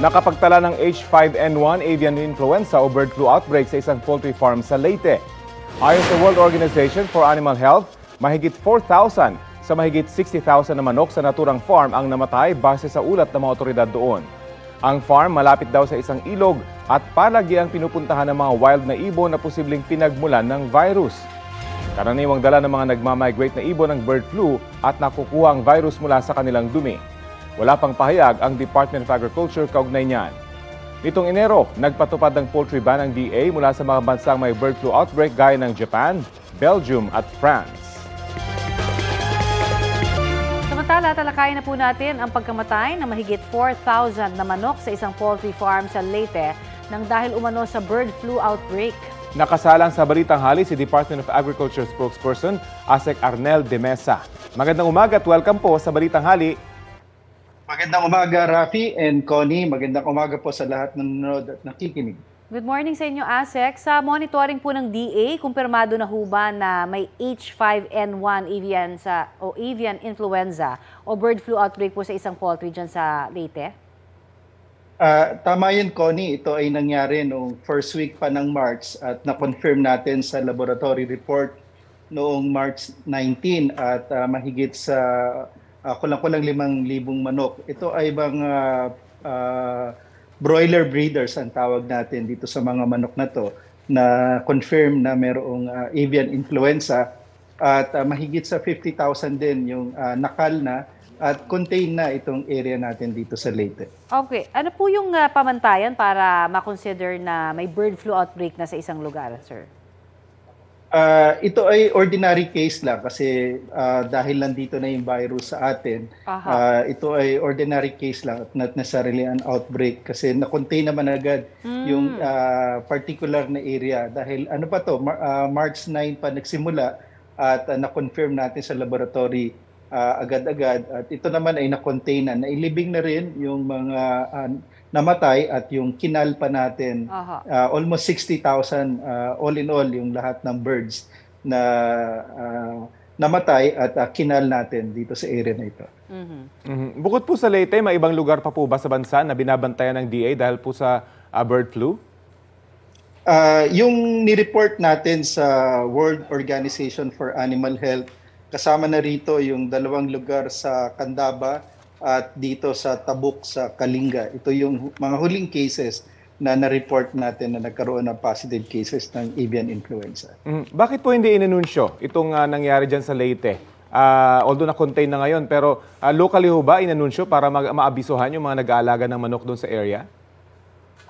Nakapagtala ng H5N1 avian influenza o bird flu outbreak sa isang poultry farm sa Leyte. Ayon sa World Organization for Animal Health, mahigit 4,000 sa mahigit 60,000 na manok sa naturang farm ang namatay base sa ulat ng mga otoridad doon. Ang farm malapit daw sa isang ilog at palagi ang pinupuntahan ng mga wild na ibon na posibleng pinagmulan ng virus. Karaniwang dala ng mga nagmamigrate na ibon ng bird flu at nakukuha ang virus mula sa kanilang dumi. Wala pang pahayag ang Department of Agriculture kaugnay niyan. Nitong Enero, nagpatupad ng poultry ban ng DA mula sa mga bansang may bird flu outbreak gaya ng Japan, Belgium at France. Samantala, talakayin na po natin ang pagkamatay ng mahigit 4,000 na manok sa isang poultry farm sa Leyte nang dahil umano sa bird flu outbreak. Nakasalang sa balitang hali si Department of Agriculture spokesperson Asek Arnel de Mesa. Magandang umaga at welcome po sa balitang hali. Magandang umaga, Rafi and Connie. Magandang umaga po sa lahat ng nanonood at nakikinig. Good morning sa inyo, ASEC. Sa monitoring po ng DA, kumpirmado na ho ba na may H5N1 avian, sa, o avian influenza o bird flu outbreak po sa isang poultry dyan sa Leyte? Uh, tama yun, Connie. Ito ay nangyari noong first week pa ng March at na-confirm natin sa laboratory report noong March 19 at uh, mahigit sa uh, kulang-kulang limang libong manok. Ito ay bang uh, broiler breeders ang tawag natin dito sa mga manok na to na confirm na mayroong uh, avian influenza at uh, mahigit sa 50,000 din yung uh, nakal na at contain na itong area natin dito sa Leyte. Okay. Ano po yung uh, pamantayan para makonsider na may bird flu outbreak na sa isang lugar, sir? Uh, ito ay ordinary case lang kasi uh, dahil nandito na yung virus sa atin, uh, ito ay ordinary case lang at not necessarily an outbreak kasi na-contain naman agad mm. yung uh, particular na area. Dahil ano pa to, Mar- uh, March 9 pa nagsimula at uh, na-confirm natin sa laboratory uh, agad-agad. At ito naman ay na-contain na, nailibing na rin yung mga uh, namatay at yung kinal pa natin, uh, almost 60,000 uh, all in all yung lahat ng birds na uh, namatay at uh, kinal natin dito sa area na ito. Mm-hmm. Mm-hmm. Bukod po sa Leyte, may ibang lugar pa po ba sa bansa na binabantayan ng DA dahil po sa uh, bird flu? Uh, yung ni-report natin sa World Organization for Animal Health, kasama na rito yung dalawang lugar sa Candaba at dito sa Tabuk sa Kalinga. Ito yung mga huling cases na na-report natin na nagkaroon ng positive cases ng avian influenza. Mm, bakit po hindi inanunsyo itong uh, nangyari dyan sa Leyte? Uh, although na-contain na ngayon, pero uh, locally ho ba inanunsyo para mag- maabisuhan yung mga nag-aalaga ng manok doon sa area?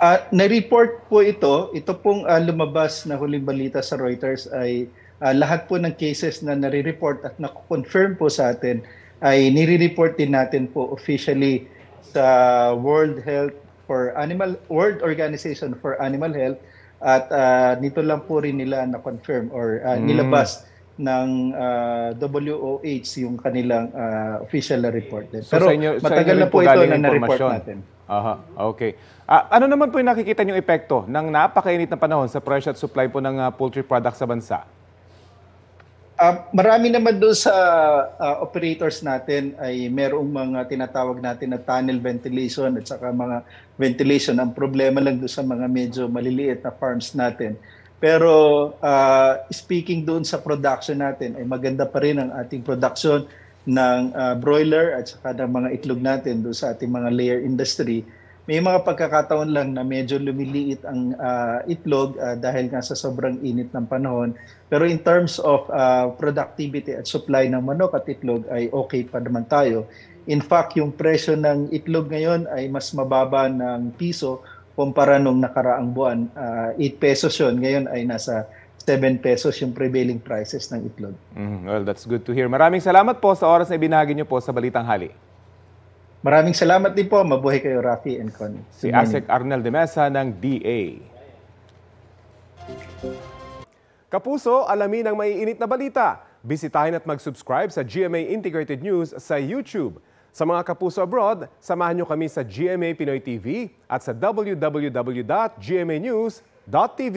Uh, na-report po ito. Ito pong uh, lumabas na huling balita sa Reuters ay uh, lahat po ng cases na nare-report at na-confirm po sa atin ay nire-report din natin po officially sa World Health for Animal World Organization for Animal Health at uh, nito lang po rin nila na confirm or uh, mm. nilabas ng uh, WOH yung kanilang uh, official na report din. So, Pero inyo, matagal na po ito na na-report natin. Aha, okay. Uh, ano naman po yung nakikita niyong epekto ng napakainit na panahon sa presyo at supply po ng uh, poultry products sa bansa? Uh, marami naman doon sa uh, operators natin ay merong mga tinatawag natin na tunnel ventilation at saka mga ventilation. Ang problema lang doon sa mga medyo maliliit na farms natin. Pero uh, speaking doon sa production natin ay maganda pa rin ang ating production ng uh, broiler at saka ng mga itlog natin doon sa ating mga layer industry may mga pagkakataon lang na medyo lumiliit ang uh, itlog uh, dahil nga sa sobrang init ng panahon. Pero in terms of uh, productivity at supply ng manok at itlog ay okay pa naman tayo. In fact, yung presyo ng itlog ngayon ay mas mababa ng piso kumpara nung nakaraang buwan. Uh, 8 pesos yun. Ngayon ay nasa 7 pesos yung prevailing prices ng itlog. Mm, well, that's good to hear. Maraming salamat po sa oras na ibinahagi niyo po sa Balitang Hali. Maraming salamat din po. Mabuhay kayo, Rafi and Connie. Si Asek Arnel de Mesa ng DA. Kapuso, alamin ang maiinit na balita. Bisitahin at mag-subscribe sa GMA Integrated News sa YouTube. Sa mga kapuso abroad, samahan nyo kami sa GMA Pinoy TV at sa www.gmanews.tv.